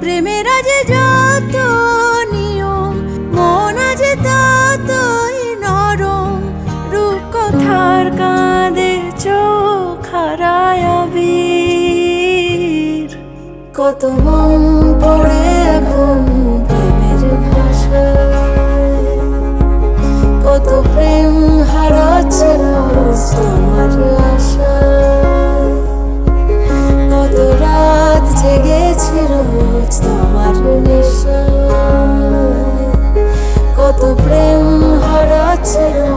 প্রেমের আজ যত নিয়ম, মন আজ ততই নরম। রূপ কথার কাঁদে চোখ হারায় কত মন পড়ে এখন প্রেমের ভাষা কত প্রেম হারাচ্ছে রোজ আশা কত রাত জেগে রোজ তোমার নেশায় কত প্রেম হরা রোজ তোমার আশায়